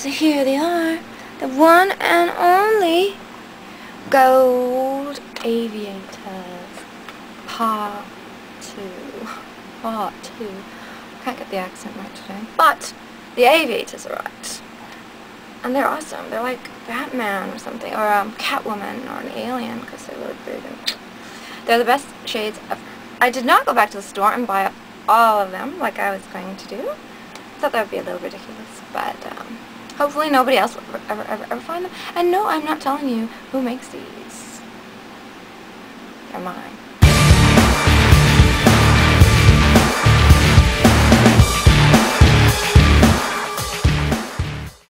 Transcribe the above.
So here they are. The one and only Gold Aviators. Part 2. Part 2. Can't get the accent right today. But the Aviators are right. And they're awesome. They're like Batman or something. Or um, Catwoman or an alien because they're really big. And they're the best shades of... I did not go back to the store and buy all of them like I was going to do. I thought that would be a little ridiculous. But um, hopefully nobody else will ever, ever, ever find them. And no, I'm not telling you who makes these. They're mine.